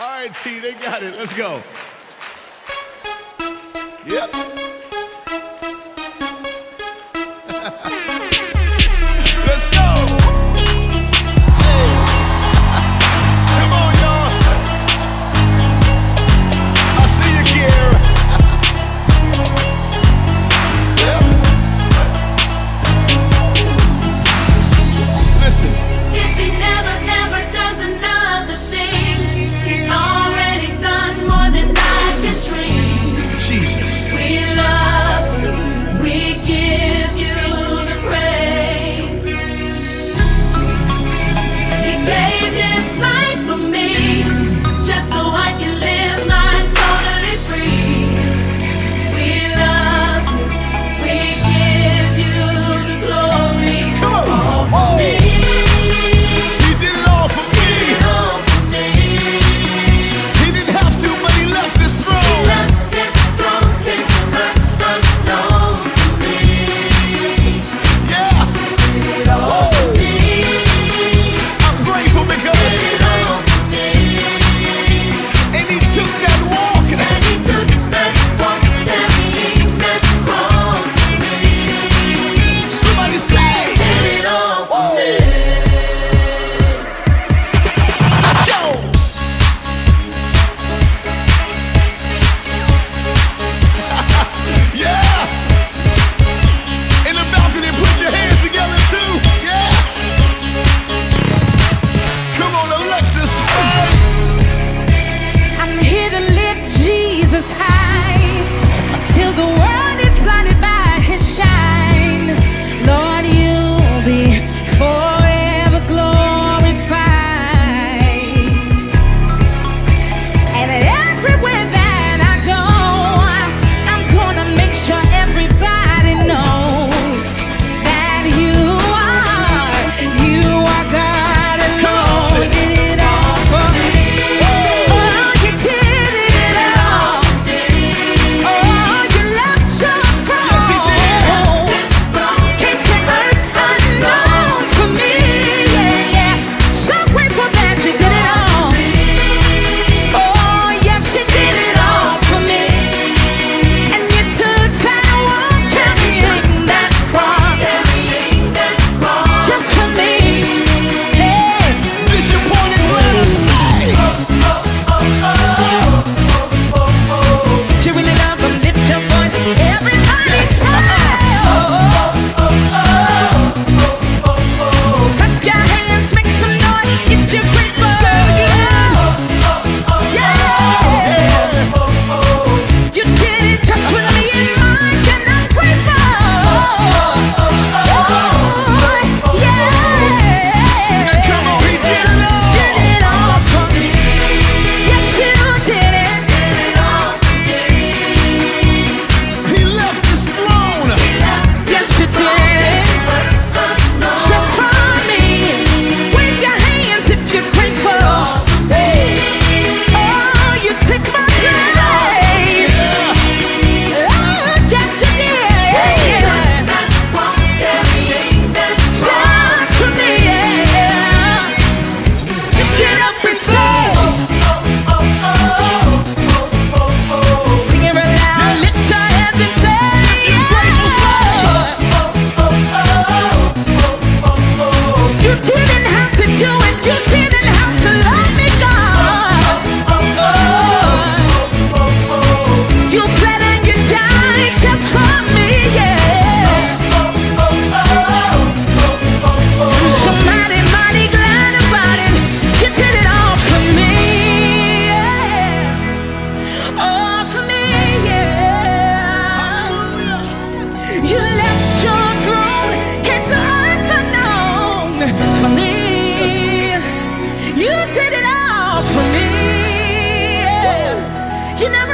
All right, T, they got it. Let's go. Yep. for me. Yeah. You never